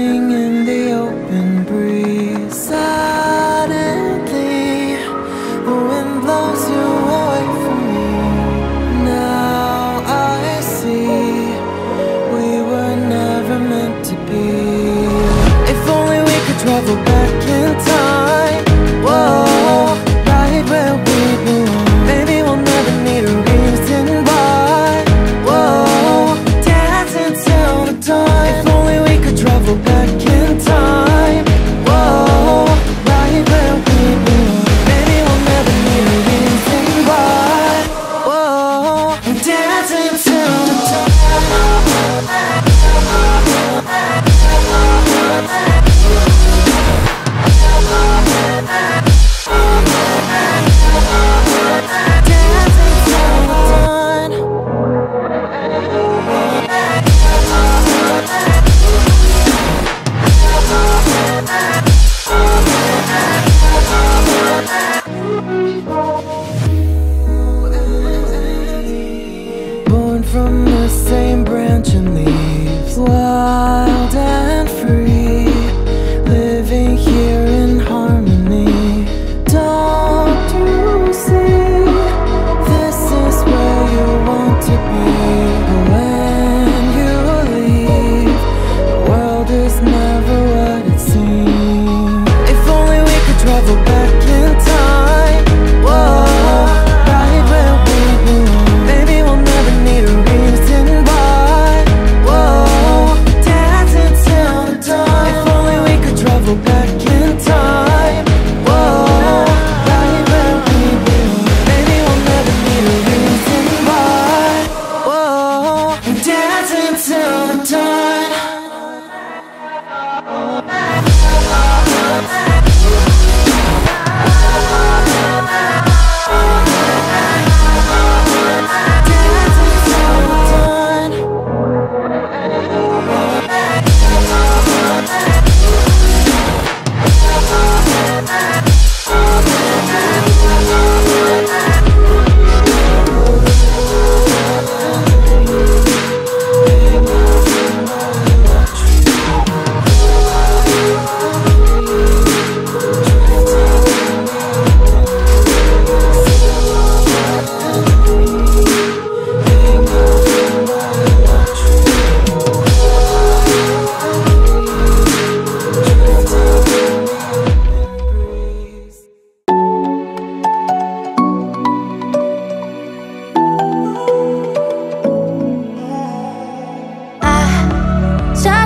dancing in the open breeze. Suddenly, the wind blows you away from me. Now I see we were never meant to be. If only we could travel back. from the same branch and leaves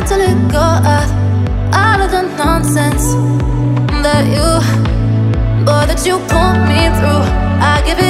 hard to let go of all of the nonsense that you, boy, that you put me through. I give it.